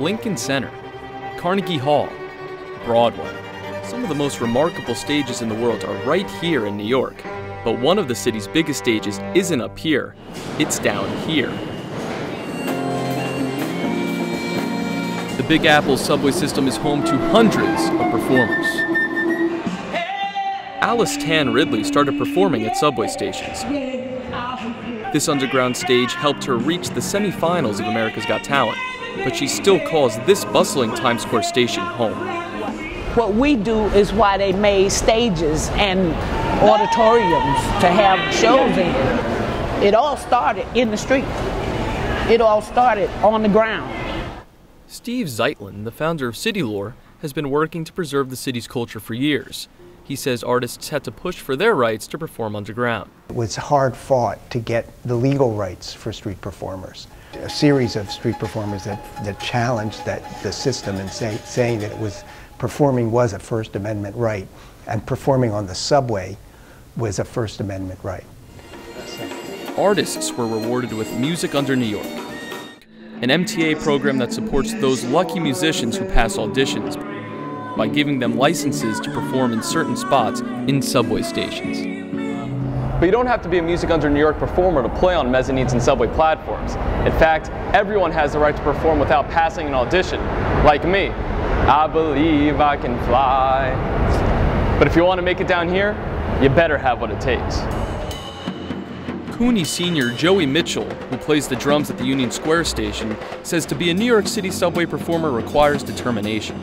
Lincoln Center, Carnegie Hall, Broadway. Some of the most remarkable stages in the world are right here in New York. But one of the city's biggest stages isn't up here, it's down here. The Big Apple's subway system is home to hundreds of performers. Alice Tan Ridley started performing at subway stations. This underground stage helped her reach the semifinals of America's Got Talent, but she still calls this bustling Times Square station home. What we do is why they made stages and auditoriums to have shows in. It all started in the street. It all started on the ground. Steve Zeitlin, the founder of City Lore, has been working to preserve the city's culture for years. He says artists had to push for their rights to perform underground. It was hard fought to get the legal rights for street performers. A series of street performers that, that challenged that, the system and say, saying that it was performing was a First Amendment right and performing on the subway was a First Amendment right. Artists were rewarded with Music Under New York, an MTA program that supports those lucky musicians who pass auditions by giving them licenses to perform in certain spots in subway stations. But you don't have to be a Music Under New York performer to play on mezzanines and subway platforms. In fact, everyone has the right to perform without passing an audition, like me. I believe I can fly. But if you want to make it down here, you better have what it takes. Cooney senior Joey Mitchell, who plays the drums at the Union Square station, says to be a New York City subway performer requires determination.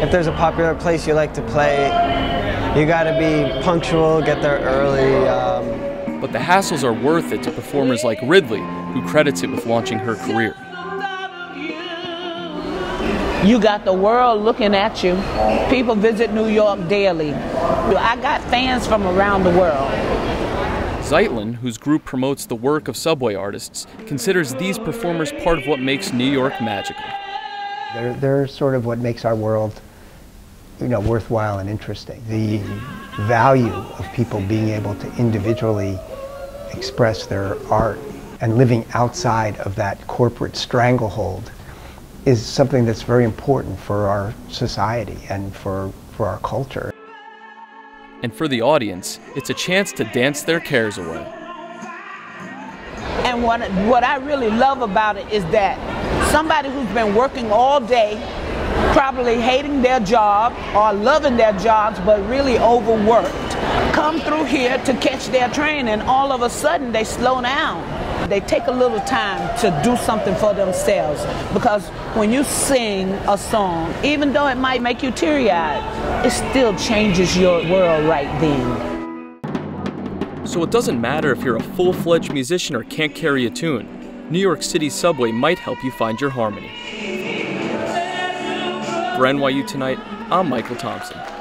If there's a popular place you like to play, you gotta be punctual, get there early. Um. But the hassles are worth it to performers like Ridley, who credits it with launching her career. You got the world looking at you. People visit New York daily. I got fans from around the world. Zeitlin, whose group promotes the work of subway artists, considers these performers part of what makes New York magical. They're, they're sort of what makes our world you know, worthwhile and interesting. The value of people being able to individually express their art and living outside of that corporate stranglehold is something that's very important for our society and for, for our culture. And for the audience, it's a chance to dance their cares away. And what, what I really love about it is that somebody who's been working all day probably hating their job or loving their jobs but really overworked come through here to catch their train and all of a sudden they slow down. They take a little time to do something for themselves because when you sing a song even though it might make you teary-eyed it still changes your world right then. So it doesn't matter if you're a full-fledged musician or can't carry a tune. New York City subway might help you find your harmony. For NYU Tonight, I'm Michael Thompson.